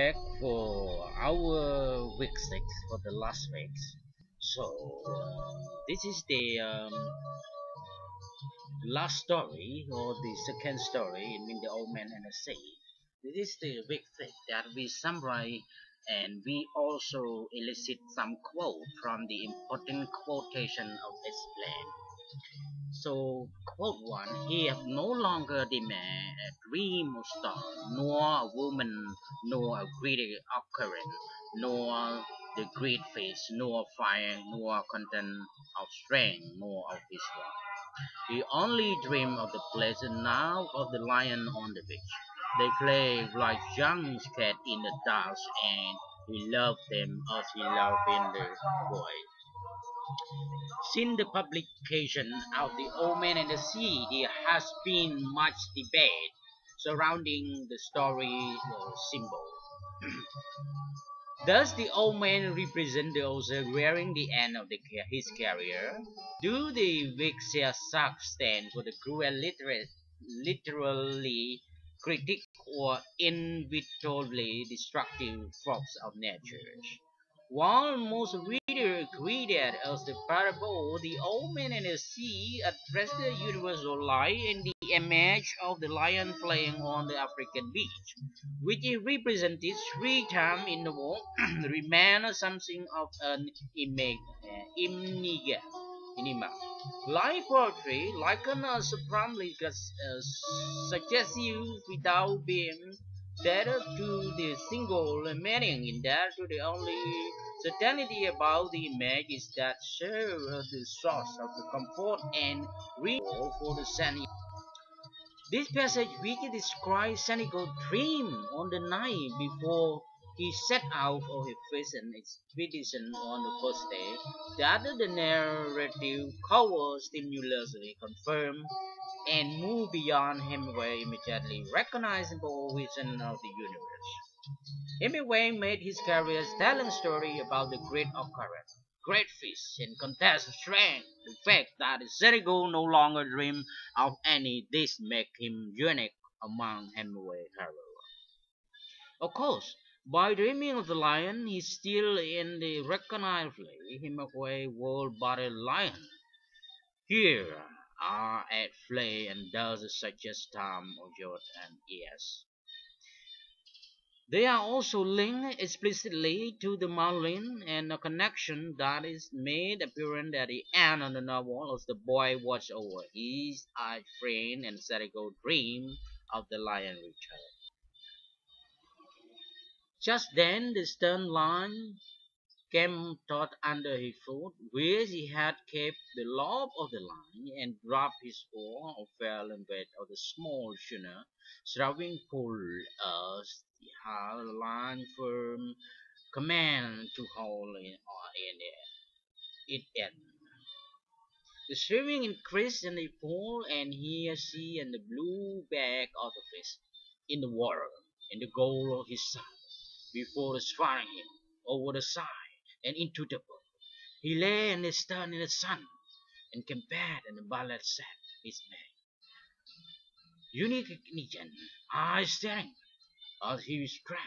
back for our week six for the last week. So uh, this is the um, last story or the second story in the old man and the sea. This is the week six that we summarize and we also elicit some quote from the important quotation of explain. So, quote one, he have no longer demand a dream of star, nor a woman, nor a greedy occurrence, nor the great face, nor fire, nor content of strength, nor of his wrath. He only dream of the pleasant now of the lion on the beach. They play like young cat in the dust, and he loved them as he loved in the boy. Since the publication of The Old Man and the Sea, there has been much debate surrounding the story uh, symbol. Does the old man represent the author wearing the end of the, his career? Do the Vixia stand for the cruel literally critic or inevitably destructive force of nature? While most readers agree that as the parable, the old man and the sea address the universal light and the image of the lion playing on the African beach, which is represented three times in the world, remains something of an enigma. enigma. Life poetry, likened as supremely uh, suggestive without being that to the single meaning in that to the only certainty about the image is that serves the source of the comfort and renewal for the Santiago. This passage which describes Santiago's dream on the night before he set out for his fishing expedition on the first day, that the narrative covers stimulously confirm and move beyond Hemingway immediately recognizable vision of the universe. Hemingway made his career telling story about the great occurrence, great fish, and contest of strength. The fact that Santiago no longer dreamed of any this make him unique among Hemingway heroes. Of course, by dreaming of the lion, he still in the recognizably Hemingway world-bodied lion. Here are at play and does suggest time of youth and years. They are also linked explicitly to the Marlin and a connection that is made apparent at the end of the novel as the boy watches over his eyed friend and Santiago dream of the lion return. Just then the stern line came taut under his foot, where he had kept the lobe of the line, and dropped his oar or fell in bed of the small schooner, striving pull as the hull line firm command to hold in, uh, in it end. The swimming increased in the pool, and here see and the blue back of the fish in the water, and the gold of his son, before swallowing him over the side and into the boat. He lay in the stern in the sun, and compared and the ballad set his neck. Unique ignition, eyes staring as he scrambled.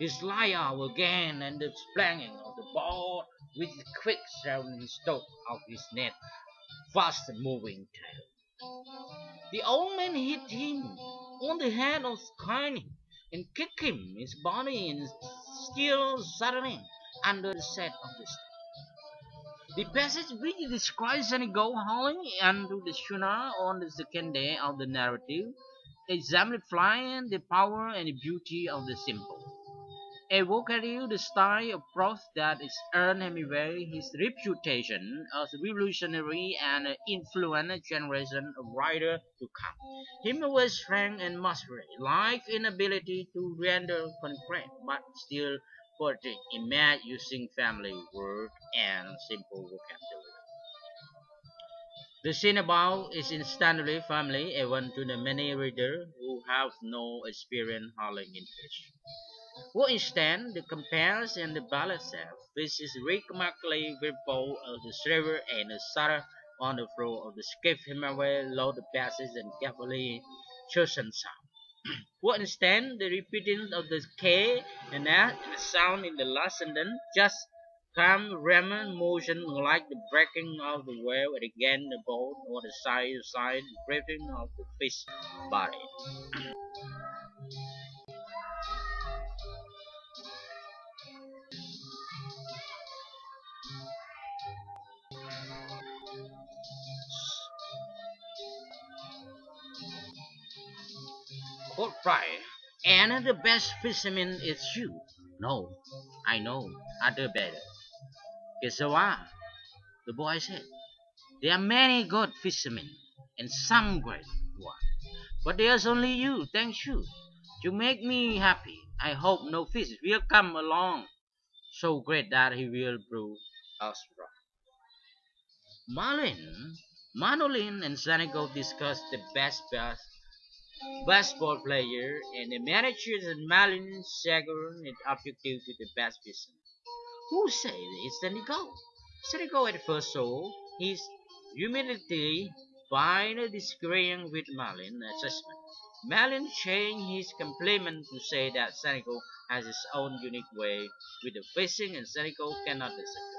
His lyre again and the splanging of the board with the quick sound he stroke of his net, fast moving tail. The old man hit him on the head of Skyne and kicked him his body and still suddenly under the set of the. The passage which describes Santiago hauling into the schooner on the second day of the narrative, exemplifying the power and the beauty of the symbol. Evocative the style of prose that has earned Hemingway his reputation as a revolutionary and influenced a generation of writers to come. Hemingway's strength and mastery lies in ability to render concrete but still poetic image using family words and simple vocabulary. The scene above is instantly familiar even to the many readers who have no experience hauling in fish. For instance, the compares and the itself, which is remarkably verbal of the server and the sutter on the floor of the skiff Hemingway load the passes and carefully chosen sound. For instance, the repeating of the K and S and the sound in the last sentence just come rhyme motion like the breaking of the wave again the boat or the side side breathing of the fish body. Quote Fry, and the best fisherman is you. No, I know other better. So are, the boy said. There are many good fishermen, and some great ones. But there's only you, thanks you. You make me happy. I hope no fish will come along so great that he will prove us wrong. Marlin, Manolin, and Santiago discussed the best best basketball player and the managers and Malin Sagar and objective to the best fisherman. Who said it's Santiago? Santiago at first saw his humility by disagreeing with Malin assessment. Malin changed his compliment to say that Santiago has his own unique way with the facing and Santiago cannot disagree.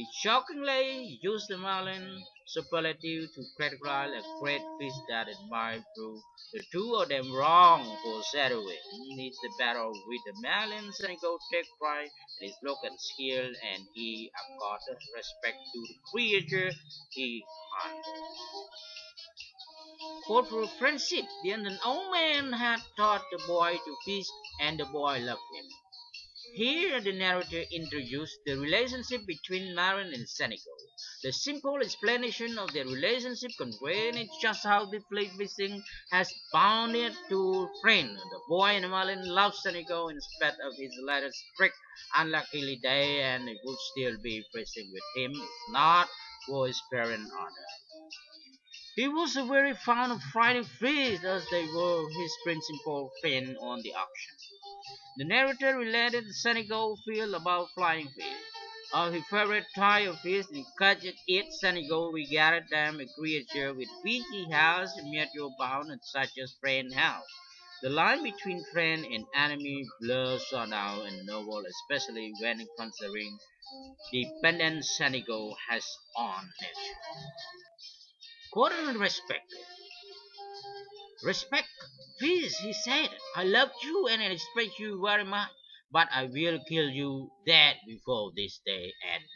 He shockingly used the Malin superlative to criticize a great fish that it might prove the two of them wrong for Saturday. It's the battle with the Malin Santiago take pride in his look and skill and he accorded respect to the creature he hunted. For friendship, the old man had taught the boy to fish and the boy loved him. Here the narrator introduced the relationship between Marin and Santiago. The simple explanation of their relationship conveying just how deeply fishing has bound it to friend. The boy and Marin love Santiago in spite of his latest strict unlucky day and would still be fishing with him if not for his parent honor. He was very fond of frying fish as they were his principal friend on the auction. The narrator related the Santiago feel about flying fish. Of his favorite type of fish, and catch it Santiago regarded them a creature with which he has a mutual bond such as friend have. The line between friend and enemy blurs so now in novel, especially when considering the dependence Santiago has on nature. Quote and respect. Respect, please, he said. I love you and I respect you very much, but I will kill you dead before this day ends.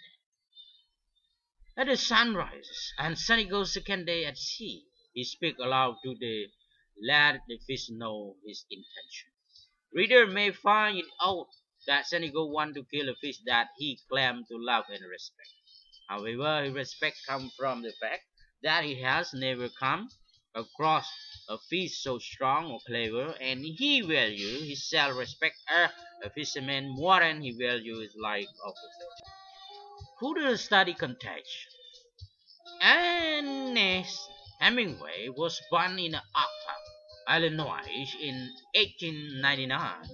At the sunrise and Santiago's second day at sea, he speak aloud to the let the fish know his intention. Reader may find it odd that Sanigo want to kill a fish that he claimed to love and respect. However, his respect comes from the fact that he has never come across a fish so strong or clever, and he value his self-respect as a fisherman more than he value his life of a fish. Further study context. Ernest Hemingway was born in Arthur, Illinois in 1899.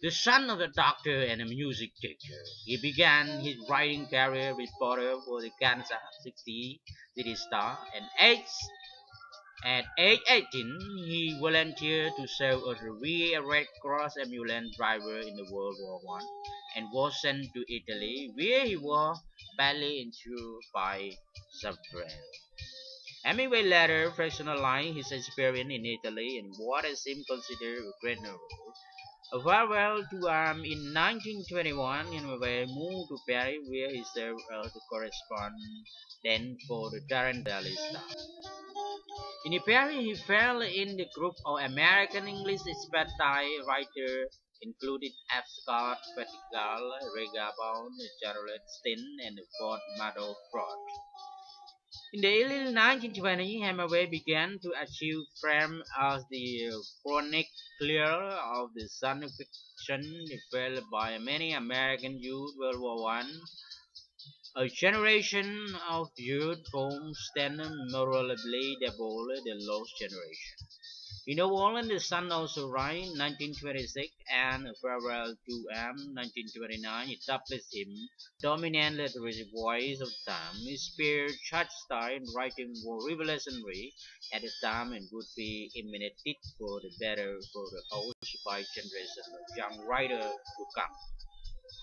The son of a doctor and a music teacher, he began his writing career reporter for the Kansas City City Star and age, at age 18 he volunteered to serve as a rear Red Cross ambulance driver in the World War I and was sent to Italy where he was badly injured by submarine. Hemingway later personalized his experience in Italy and what is considered a great novel. A farewell to arm in 1921, Hemingway moved to Paris where he served as the correspondent for the Toronto Daily Star. In Paris, he fell in the group of American English expatriate writers including F. Scott Fitzgerald, Rega Bond, Charlotte Steen, and Ford Madox Ford. In the early 1920s, Hemingway began to achieve fame as the chronicler of the science fiction developed by many American youth World War One. A generation of youth formed stand memorably double the lost generation. In New Orleans, the sun also rise 1926 and farewell to M 1929 established him dominant literary voice of time. His chart style writing was revolutionary at the time and would be imitated for the better for the whole generation of young writers to come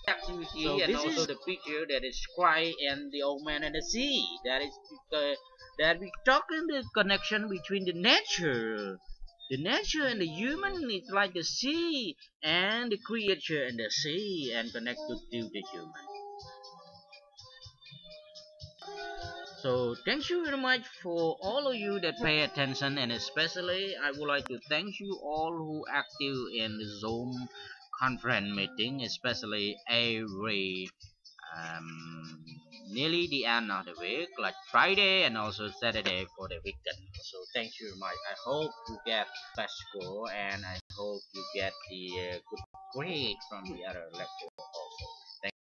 activity so and also the picture that is cry and the old man and the sea. That is the that we talking the connection between the nature. The nature and the human is like the sea and the creature and the sea and connected to the human. So thank you very much for all of you that pay attention and especially i would like to thank you all who active in the zoom conference meeting, especially every um, nearly the end of the week, like Friday and also Saturday for the weekend. So thank you very much. I hope you get best score and I hope you get the uh, good grade from the other lecture.